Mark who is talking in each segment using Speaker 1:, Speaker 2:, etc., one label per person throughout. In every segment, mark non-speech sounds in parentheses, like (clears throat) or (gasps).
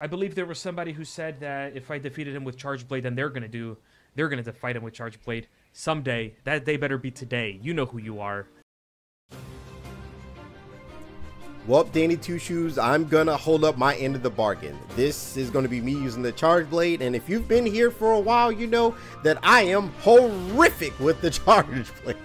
Speaker 1: I believe there was somebody who said that if I defeated him with Charge Blade, then they're gonna do, they're gonna fight him with Charge Blade someday. That day better be today. You know who you are.
Speaker 2: Well, Danny Two Shoes, I'm gonna hold up my end of the bargain. This is gonna be me using the Charge Blade, and if you've been here for a while, you know that I am horrific with the (laughs) Charge Blade.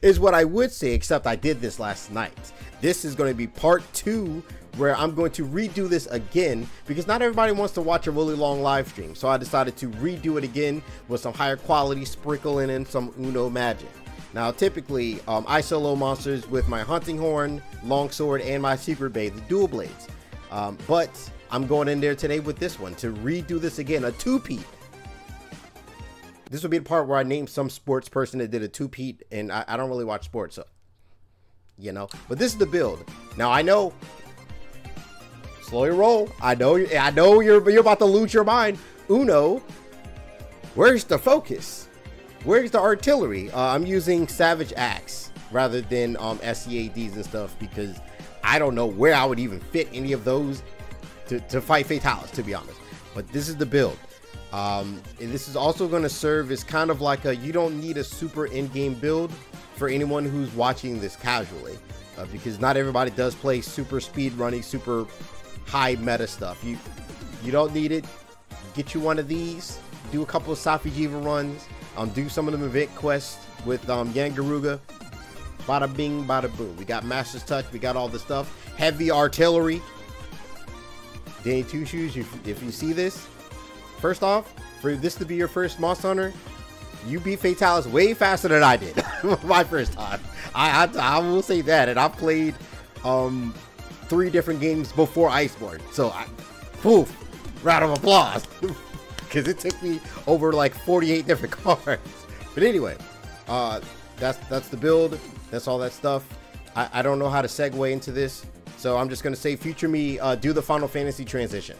Speaker 2: is what I would say, except I did this last night. This is going to be part two where I'm going to redo this again because not everybody wants to watch a really long live stream. So I decided to redo it again with some higher quality, sprinkling in some Uno magic. Now, typically, um, I solo monsters with my hunting horn, longsword, and my secret blade, the dual blades. Um, but I'm going in there today with this one to redo this again, a two-peat. This will be the part where I name some sports person that did a two-peat, and I, I don't really watch sports, so you know. But this is the build. Now I know. Slow your roll. I know. I know you're you're about to lose your mind. Uno. Where's the focus? Where's the artillery? Uh, I'm using Savage Axe rather than um, SCADs and stuff because I don't know where I would even fit any of those to, to fight Fatalis, to be honest. But this is the build. Um, this is also going to serve as kind of like a you don't need a super in-game build for anyone who's watching this casually, uh, because not everybody does play super speed running, super high meta stuff. You you don't need it. Get you one of these. Do a couple of Safi'jiiva runs. Um, do some of them event quests with um, Yian Garuga. Bada bing, bada boom. We got Master's Touch. We got all the stuff. Heavy artillery. Danny Two Shoes. If you see this, first off, for this to be your first Moss Hunter, you beat Fatalis way faster than I did (laughs) my first time. I, I, I will say that, and I played um three different games before Iceborne, so I, poof, round of applause, (laughs) because it took me over like 48 different (laughs) cards. But anyway, uh, that's that's the build. That's all that stuff. I, I don't know how to segue into this, so I'm just gonna say, future me, uh, do the Final Fantasy transition.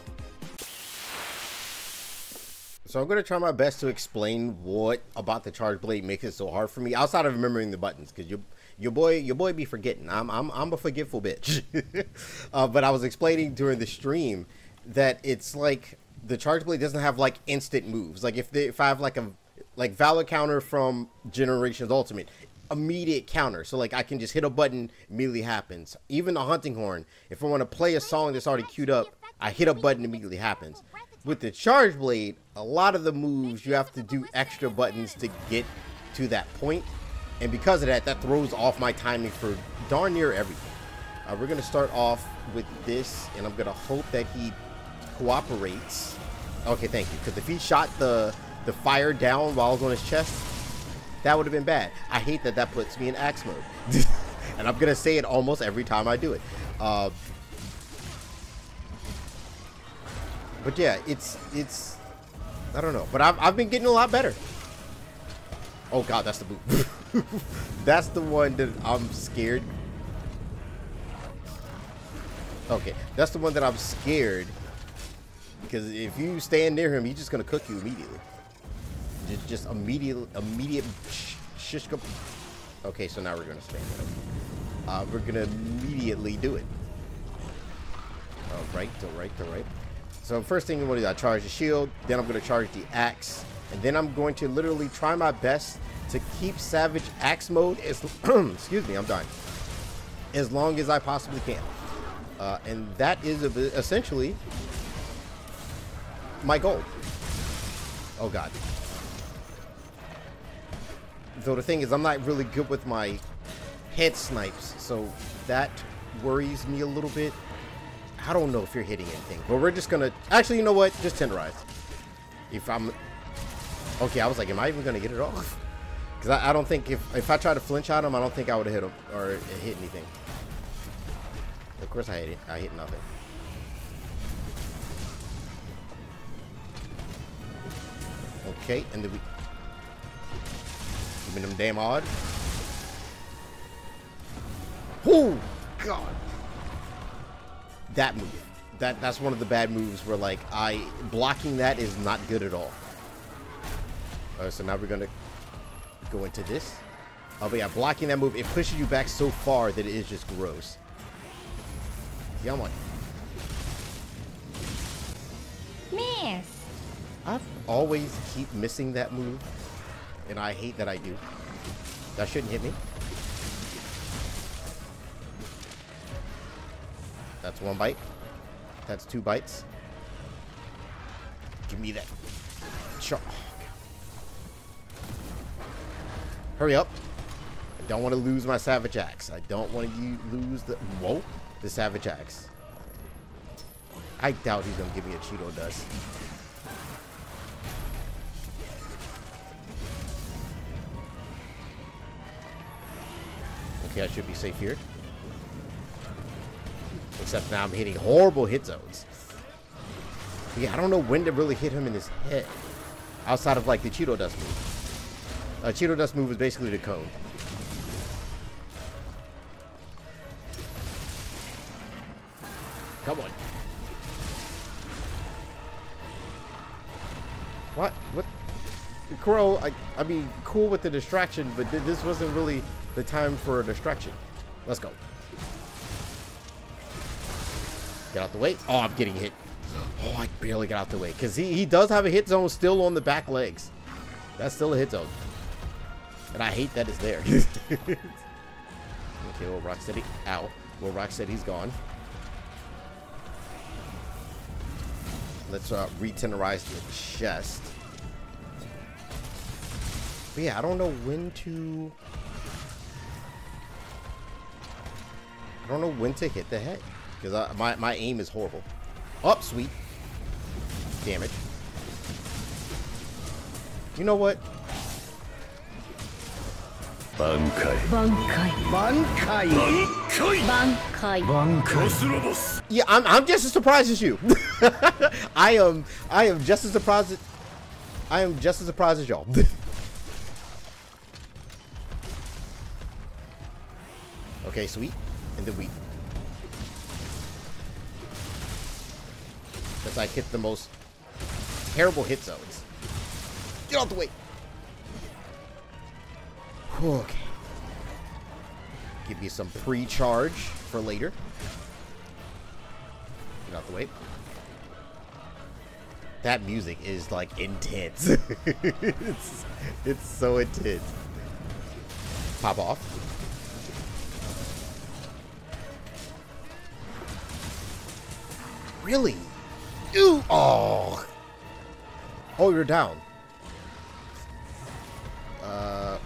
Speaker 2: So I'm going to try my best to explain what about the charge blade makes it so hard for me outside of remembering the buttons because your your boy your boy be forgetting. I'm I'm I'm a forgetful bitch. (laughs) uh, but I was explaining during the stream that it's like the charge blade doesn't have like instant moves. Like if they, if I have like a like valor counter from Generations Ultimate, immediate counter. So like I can just hit a button, immediately happens. Even the hunting horn, if I want to play a song that's already queued up, I hit a button, immediately happens with the charge blade, a lot of the moves you have to do extra buttons to get to that point. And because of that, that throws off my timing for darn near everything. Uh, we're going to start off with this, and I'm going to hope that he cooperates. Okay, thank you. Because if he shot the, the fire down while I was on his chest, that would have been bad. I hate that that puts me in axe mode. (laughs) and I'm going to say it almost every time I do it. Uh, but yeah, it's it's I don't know, but I've I've been getting a lot better. Oh god, that's the boot. (laughs) that's the one that I'm scared. Okay, that's the one that I'm scared because if you stand near him, he's just gonna cook you immediately. Just just immediate immediate sh. Okay, so now we're gonna stand there. Uh, we're gonna immediately do it. Right to right to right. So first thing I'm going to do, I charge the shield, then I'm going to charge the axe, and then I'm going to literally try my best to keep Savage Axe mode as, (clears throat) excuse me, I'm dying, as long as I possibly can. Uh, and that is essentially my goal. Oh god. Though the thing is, I'm not really good with my head snipes, so that worries me a little bit. I don't know if you're hitting anything, but we're just gonna. Actually, you know what? Just tenderize. If I'm okay, I was like, am I even gonna get it off? (laughs) Because I, I, don't think if if I try to flinch at him, I don't think I would have hit him or hit anything. Of course, I hit it. I hit nothing. Okay, and then we give them damn odd. Oh God that move. That that's one of the bad moves where like I blocking that is not good at all. Alright, so now we're gonna go into this. Oh, but yeah, blocking that move, it pushes you back so far that it is just gross. Yeah, I'm like...
Speaker 3: Yes.
Speaker 2: I always keep missing that move, and I hate that I do. That shouldn't hit me. That's one bite. That's two bites. Give me that. Char Hurry up. I don't want to lose my Savage Axe. I don't want to lose the... Whoa. The Savage Axe. I doubt he's going to give me a Cheeto Dust. Okay, I should be safe here. Except now I'm hitting horrible hit zones. Yeah, I don't know when to really hit him in his head. Outside of like the Cheeto Dust move. Uh, Cheeto Dust move is basically the cone. Come on. What? What? Crow, I, I mean, cool with the distraction, but th this wasn't really the time for a distraction. Let's go. Get out the way. Oh, I'm getting hit. Oh, I barely got out the way. Because he, he does have a hit zone still on the back legs. That's still a hit zone. And I hate that it's there. (laughs) okay, well, Rocksteady. Ow. Well, Rocksteady's gone. Let's uh, re-tenderize the chest. But yeah, I don't know when to... I don't know when to hit the head. Because my, my aim is horrible. Up, oh, sweet. Damage. You know what?
Speaker 3: Bankai. Bankai. Bankai. Bankai.
Speaker 2: Bankai. Yeah, I'm, I'm just as surprised as you. (laughs) I am I am just as surprised as, I am just as surprised as y'all. (laughs) okay, sweet. And then we Because I hit the most terrible hit zones. Get out the way. Okay. Give me some pre-charge for later. Get out the way. That music is like intense. (laughs) it's, it's so intense. Pop off. Really? Oh! Oh, you're down. Uh...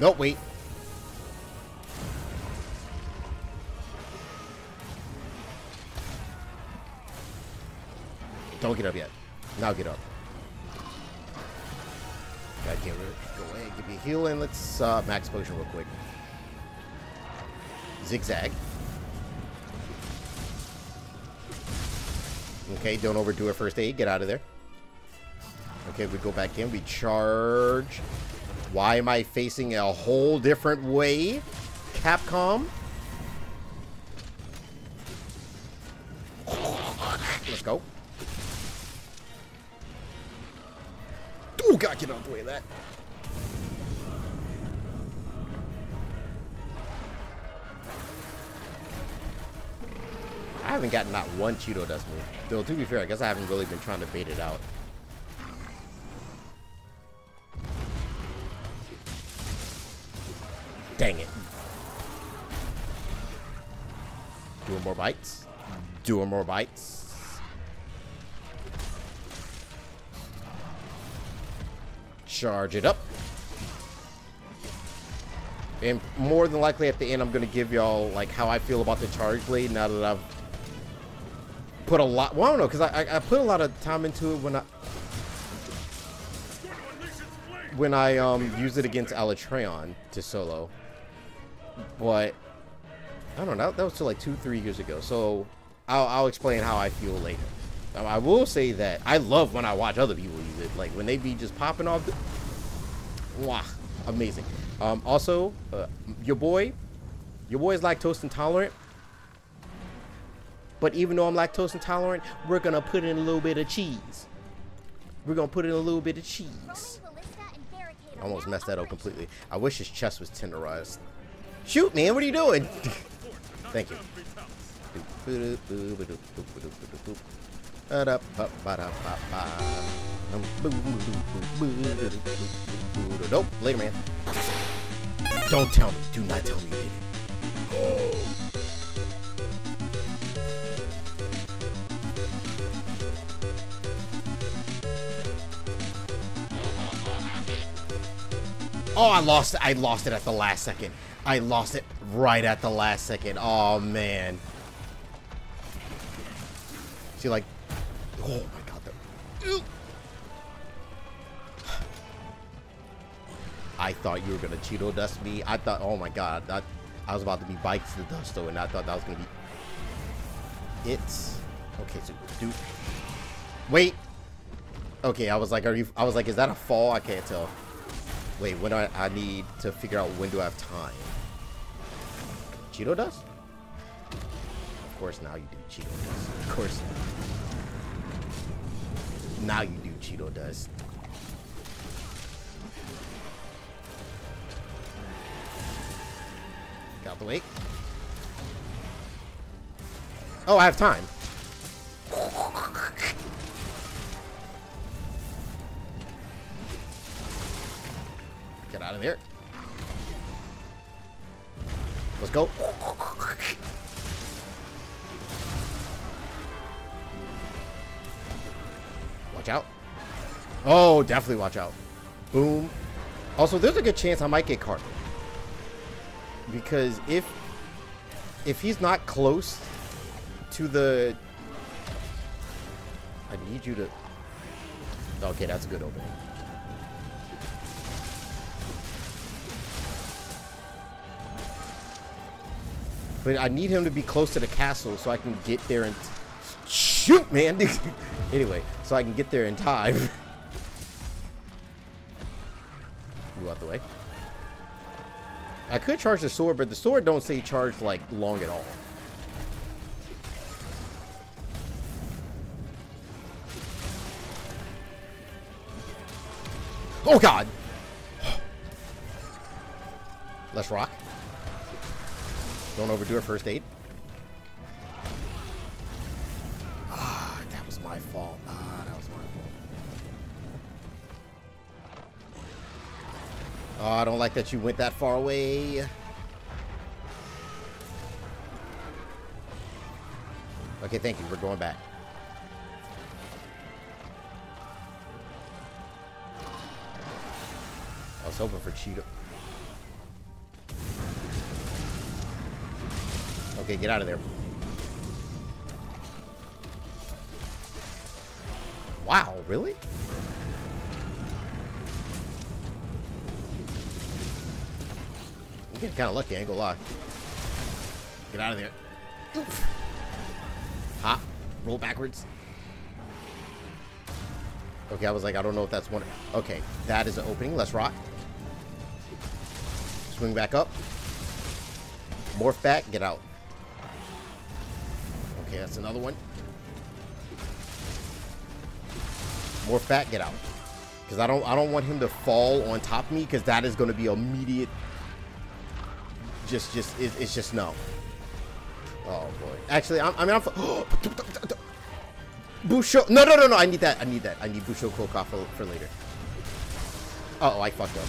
Speaker 2: No, wait. Don't get up yet. Now get up. Gotta get rid Go away. Give me a heal and let's uh, max potion real quick. Zigzag. Okay, don't overdo a first aid. Get out of there. Okay, we go back in. We charge. Why am I facing a whole different way? Capcom? Let's go. Oh, God, get out of the way of that. I haven't gotten not one Cheeto Dust move. Though, to be fair, I guess I haven't really been trying to bait it out. Dang it. Doing more bites. Doing more bites. Charge it up. And more than likely at the end, I'm going to give y'all, like, how I feel about the Charge Blade now that I've put a lot. Well, I don't know because I, I put a lot of time into it when I when I um used it against Alatreon to solo. But I don't know. That was like two, three years ago. So I'll, I'll explain how I feel later. I will say that I love when I watch other people use it. Like when they be just popping off. The, wow, amazing. Um, also, uh, your boy, your boy is lactose intolerant. But even though I'm lactose intolerant, we're gonna put in a little bit of cheese. We're gonna put in a little bit of cheese. Almost messed that up completely. I wish his chest was tenderized. Shoot, man, what are you doing? (laughs) Thank you. Nope, later, man. Don't tell me. Do not tell me you did it. Oh, I lost it. I lost it at the last second. I lost it right at the last second. Oh, man. See, like... Oh, my God. The, I thought you were going to Cheeto dust me. I thought... Oh, my God. I, I was about to be bikes to dust, though, and I thought that was going to be... It's... Okay, so... Dude... Wait! Okay, I was like, are you... I was like, is that a fall? I can't tell. Wait, when do I, I need to figure out when do I have time? Cheeto dust? Of course now you do Cheeto dust. Of course. Now you do Cheeto dust. Got the way. Oh, I have time. Of. Let's go. Watch out. Oh, definitely watch out. Boom. Also, there's a good chance I might get caught. Because if if he's not close to the I need you to Okay, that's a good opening. But I need him to be close to the castle so I can get there and shoot, man. (laughs) anyway, so I can get there in time. (laughs) Move out the way. I could charge the sword, but the sword don't say charge like long at all. Oh God! (gasps) Let's rock. Don't overdo a first aid. Ah, that was my fault. Ah, that was my fault. Oh, I don't like that you went that far away. Okay, thank you. We're going back. I was hoping for Cheeto. Okay, get out of there. Wow, really? I'm getting kind of lucky, I ain't gonna lie. Get out of there. Hop. Roll backwards. Okay, I was like, I don't know if that's one. Okay, that is an opening. Let's rock. Swing back up. Morph back. Get out. Okay, that's another one. More fat, get out. Because I don't I don't want him to fall on top of me because that is going to be immediate. Just, just, it, it's just no. Oh boy. Actually, I'm, I mean, I'm. (gasps) Busho. No, no, no, no. I need that. I need that. I need Busho Koka for, for later. Uh oh, I fucked up.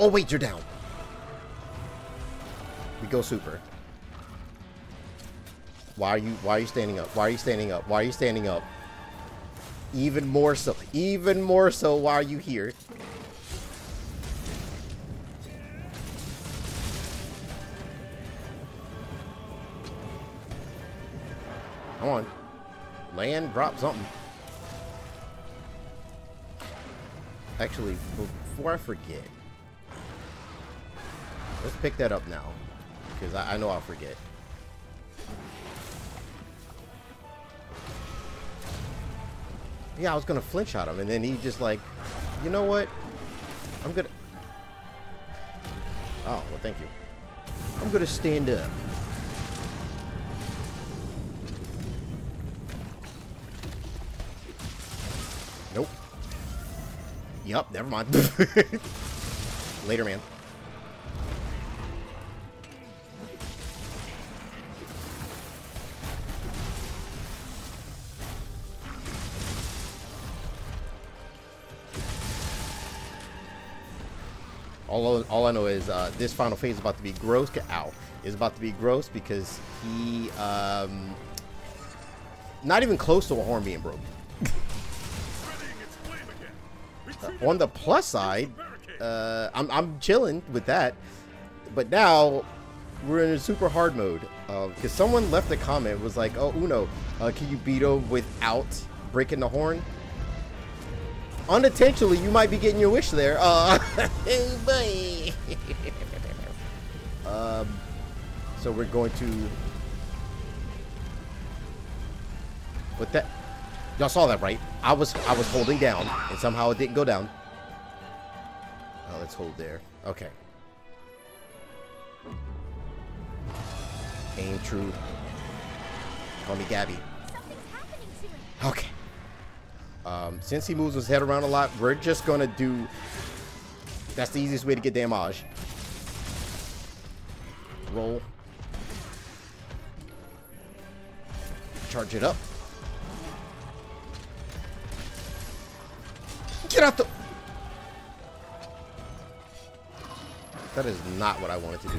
Speaker 2: Oh, wait, you're down. We go super. Why are you why are you standing up? Why are you standing up? Why are you standing up? Even more so. Even more so why are you here? Come on. Land, drop something. Actually, before I forget, Let's pick that up now. Because I, I know I'll forget. Yeah, I was going to flinch at him. And then he just like, you know what? I'm to... Oh, well, thank you. I'm going to stand up. Nope. Yup, never mind. (laughs) Later, man. All, all I know is uh, this final phase is about to be gross. Ow. Is about to be gross because he, um, not even close to a horn being broken. uh, (laughs) on the plus side, uh, I'm, I'm chilling with that. But now we're in a super hard mode because uh, someone left a comment was like, "Oh Uno, uh, can you beat him without breaking the horn?" Unintentionally, you might be getting your wish there. Uh, (laughs) hey, um, so we're going to. What that? Y'all saw that, right? I was I was holding down, and somehow it didn't go down. Oh, let's hold there. Okay. Aim true. Call me Gabby. Okay. Um, since he moves his head around a lot, we're just going to do... That's the easiest way to get damage. Roll. Charge it up. Get out the... That is not what I wanted to do.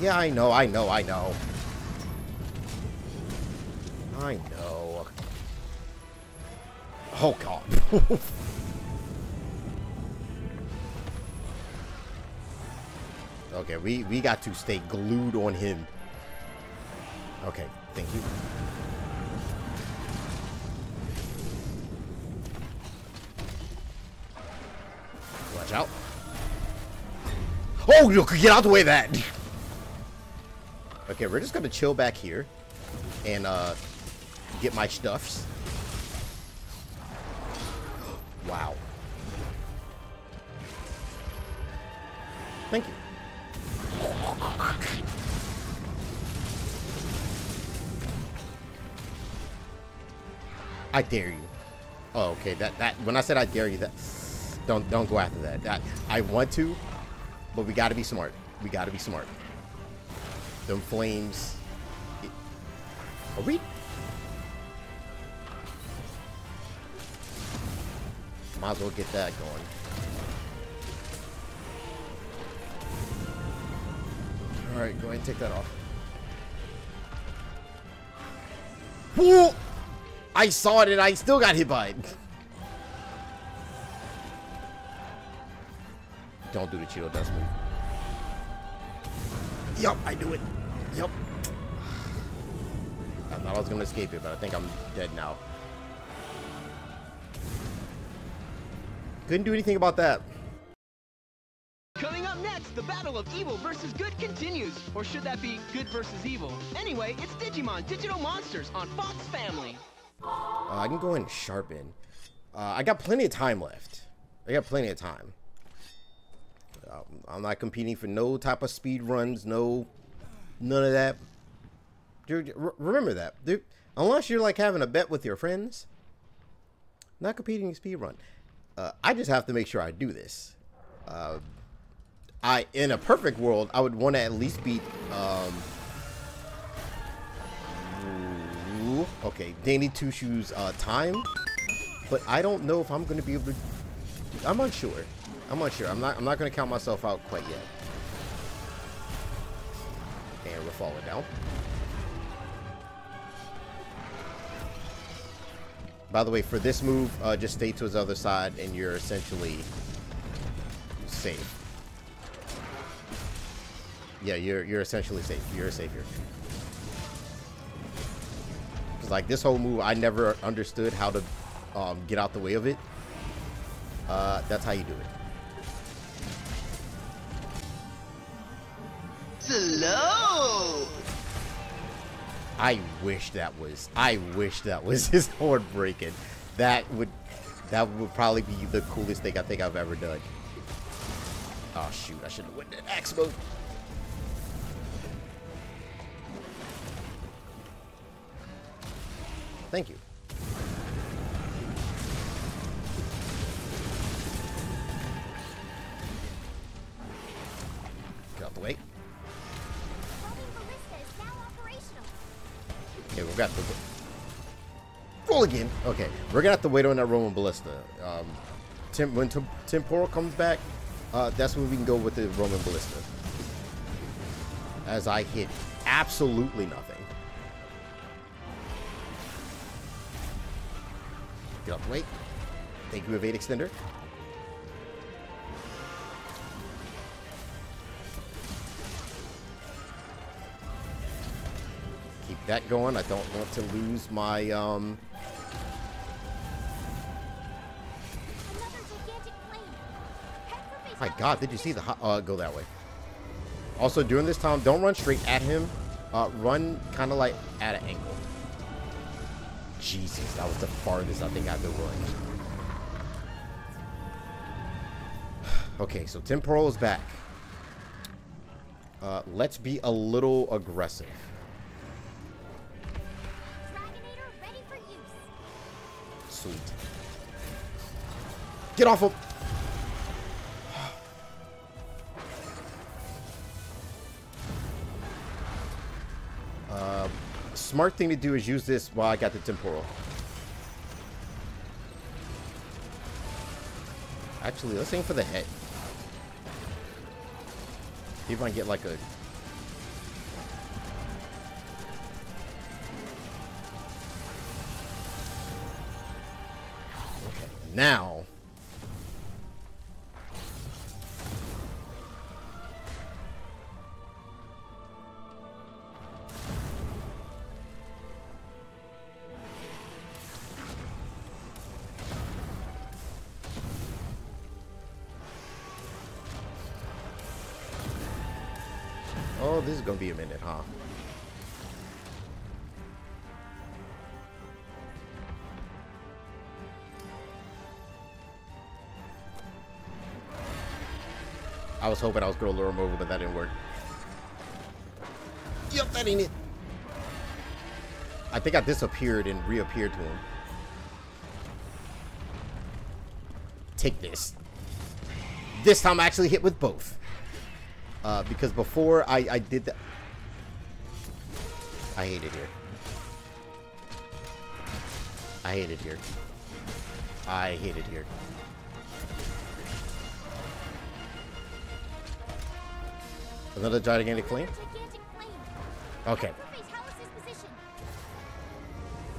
Speaker 2: Yeah, I know, I know, I know. I know. Oh god. okay, we, we got to stay glued on him. Okay, thank you. Watch out. Oh, you get out the way of that. okay, we're just gonna chill back here and uh, get my stuffs. Thank you. I dare you. Oh, okay. That that when I said I dare you, that don't don't go after that. That I want to, but we got to be smart. We got to be smart. Them flames. Are we Might as well get that going. Alright, go ahead and take that off. Whoa! I saw it and I still got hit by it. Don't do the Cheeto dust move. Yup, I do it. Yup. I thought I was gonna escape it, but I think I'm dead now. Couldn't do anything about that.
Speaker 4: The battle of evil versus good continues. Or should that be good versus evil? Anyway, it's Digimon Digital Monsters on Fox Family.
Speaker 2: Uh, I can go and sharpen. Uh, I got plenty of time left. I got plenty of time. Um, I'm not competing for no type of speed runs, no, none of that. Remember that. Dude, unless you're like having a bet with your friends, not competing in speed run. Uh, I just have to make sure I do this. Uh, I in a perfect world, I would want to at least beat. Um, okay, Danny Two Shoes uh, time, but I don't know if I'm going to be able to. I'm unsure. I'm unsure. I'm not. I'm not going to count myself out quite yet. And we're falling down. By the way, for this move, uh, just stay to his other side and you're essentially safe. Yeah, you're you're essentially safe. You're a savior. Cause like this whole move, I never understood how to um, get out the way of it. Uh, that's how you do it.
Speaker 4: Slow.
Speaker 2: I wish that was I wish that was (laughs) his horn breaking. That would that would probably be the coolest thing I think I've ever done. Oh shoot, I should have went that axe mode. Thank you. Get out the way. Okay, we've got the... Roll again. Okay, we're gonna have to wait on that Roman Ballista. Um, Tim, when Tim, Temporal comes back, uh, that's when we can go with the Roman Ballista. As I hit absolutely nothing. Wait. Thank you, Evade Extender. Keep that going. I don't want to lose my, um... My god, did you see the... Uh, go that way. Also, during this time, don't run straight at him. Uh, run kind of like at an angle. Jesus, that was the farthest I think I've could run. (sighs) okay, so Temporal is back. Uh, let's be a little aggressive. Sweet. Get off of... smart thing to do is use this while I got the temporal. Actually, let's aim for the head. See if I can get like a... Okay, now... Oh, this is gonna be a minute, huh? I was hoping I was gonna lure him over, but that didn't work. Yep, that ain't it. I think I disappeared and reappeared to him. Take this. This time I actually hit with both. Uh, because before I, I did that... I hate it here. I hate it here. I hate it here. Another gigantic flame? Okay.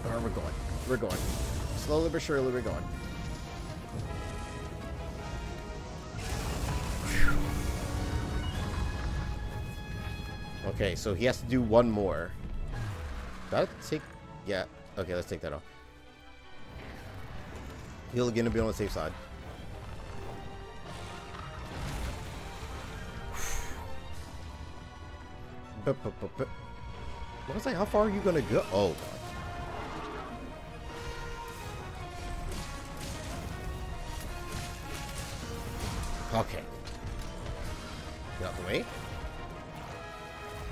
Speaker 2: Alright, we're going. We're going. Slowly but surely we're going. Okay, so he has to do one more. That take... Yeah. Okay, let's take that off. He'll again be on the safe side. (sighs) What was like? How far are you gonna go? Oh god. Okay. Get out the way.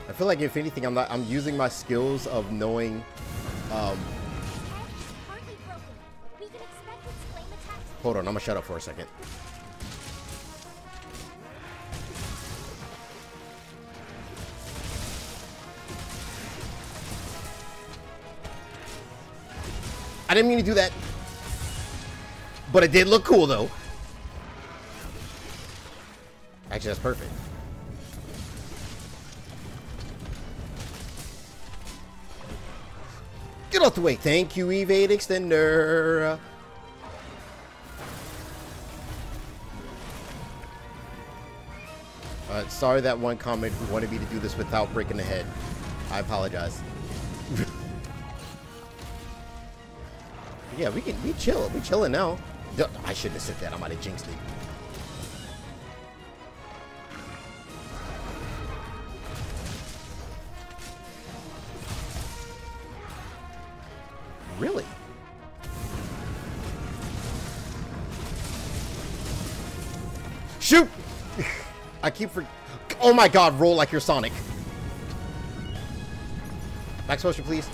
Speaker 2: I feel like if anything, I'm not. I'm using my skills of knowing. Um, hold on, I'm gonna shut up for a second. I didn't mean to do that. But it did look cool, though. Actually, that's perfect. Out the way. Thank you, Evade Extender. Uh, sorry that one comment who wanted me to do this without breaking the head. I apologize. (laughs) yeah, we can we chill. We chilling now. I shouldn't have said that. I might have jinxed it. Keep for... Oh my god, roll like you're Sonic. Max potion, please.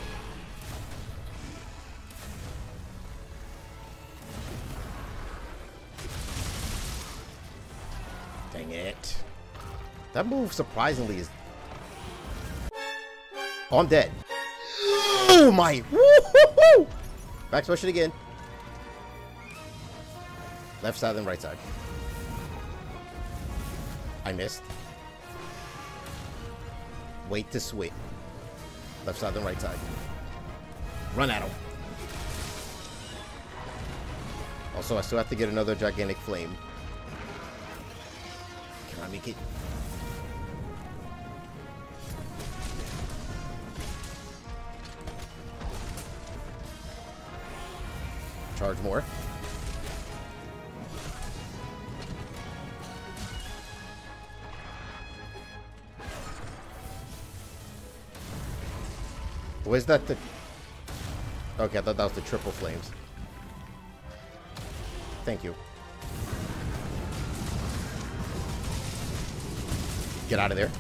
Speaker 2: Dang it. That move surprisingly is... Oh, I'm dead. Oh my! Woo-hoo-hoo! Back smash again. Left side, then right side. I missed. Wait to switch. Left side, then right side. Run at him. Also, I still have to get another gigantic flame. Can I make it? Charge more. Was that the... Okay, I thought that was the triple flames. Thank you. Get out of there.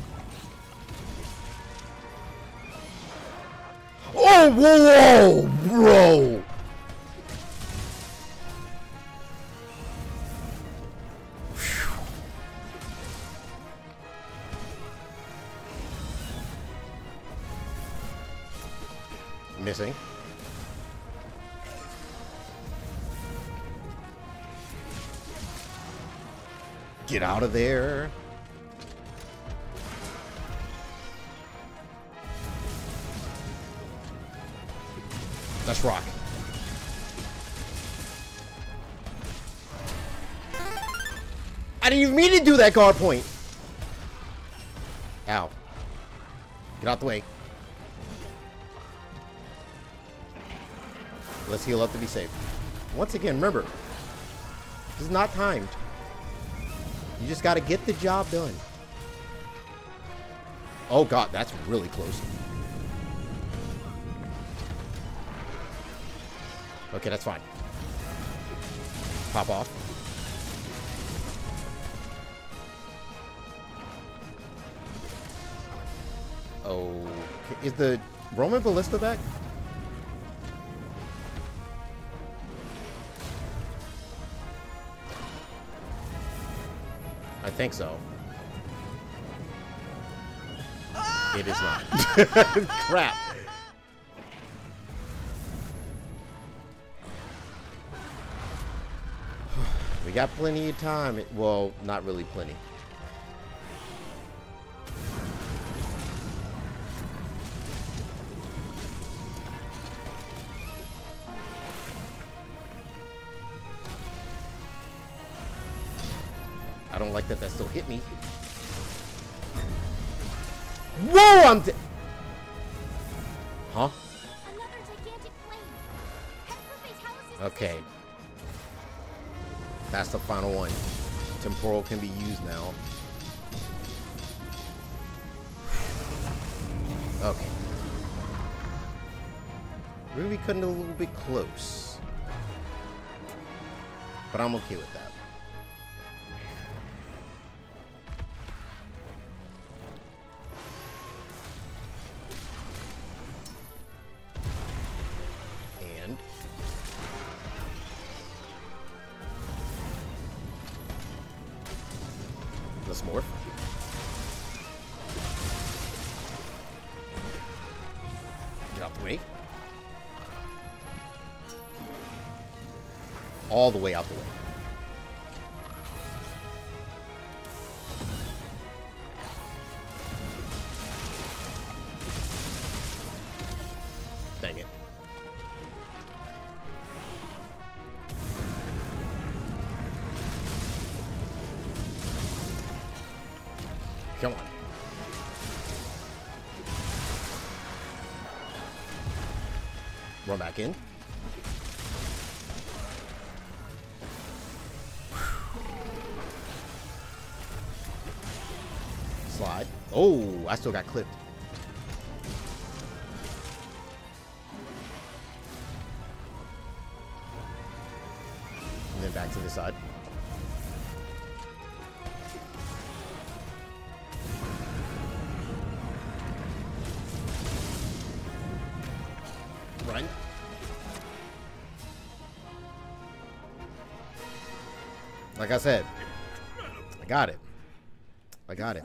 Speaker 2: Oh, whoa, whoa, bro! Get out of there. Let's rock. I didn't even mean to do that guard point. Ow. Get out the way. Let's heal up to be safe. Once again, remember, this is not timed. You just got to get the job done. Oh god, that's really close. Okay, that's fine. Pop off. Oh, is the Roman Ballista back? Think so. It is not. (laughs) Crap. we got plenty of time. Well, not really plenty. I don't like that that still hit me. Whoa, I'm dead. Huh? Okay. That's the final one. Temporal can be used now. Okay. We're gonna be cutting a little bit close. But I'm okay with that. Way. All the way out the way. Run. Like I said, I got it. I got it.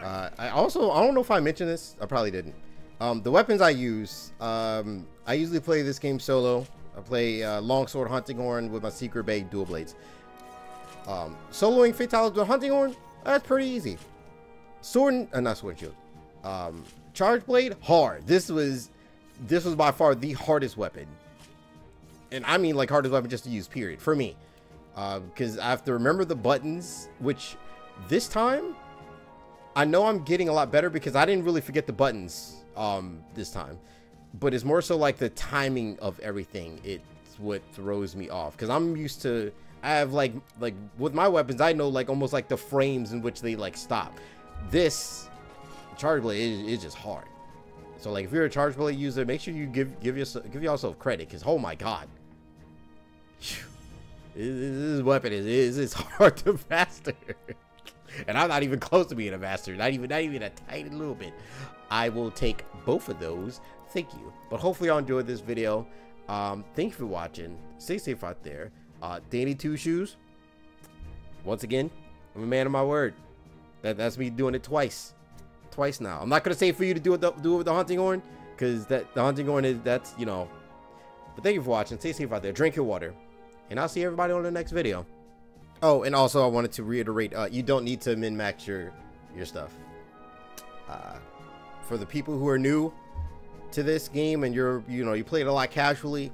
Speaker 2: Uh, I also I don't know if I mentioned this. I probably didn't. Um, the weapons I use, um, I usually play this game solo. I play uh, Longsword Hunting Horn with my Secret Bay Dual Blades. Um, soloing Fatalis with Hunting Horn, that's pretty easy. Sword, uh, not Sword Shield. Um, Charge Blade, hard. This was, this was by far the hardest weapon. And I mean like hardest weapon just to use, period, for me. Because uh, I have to remember the buttons, which this time, I know I'm getting a lot better because I didn't really forget the buttons um, this time. But it's more so like the timing of everything. It's what throws me off. Because I'm used to, I have like, like with my weapons, I know like almost like the frames in which they like stop. This charge blade is, is just hard. So like if you're a charge blade user, make sure you give give yourself give yourself credit because oh my god, this weapon is is hard to (laughs) master. and I'm not even close to being a master. Not even not even a tiny little bit. I will take both of those. Thank you. But hopefully y'all enjoyed this video. Um, thank you for watching. Stay safe out there. Uh, Danny Two Shoes. Once again, I'm a man of my word. That, that's me doing it twice. Twice now. I'm not gonna say for you to do it the, do it with the hunting horn, because that the hunting horn is that's you know. But thank you for watching. Stay safe out there. Drink your water. And I'll see everybody on the next video. Oh, and also I wanted to reiterate, uh, you don't need to min-max your, your stuff. Uh, for the people who are new to this game and you're, you know, you play it a lot casually,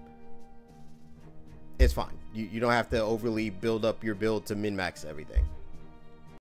Speaker 2: it's fine. You, you don't have to overly build up your build to min-max everything.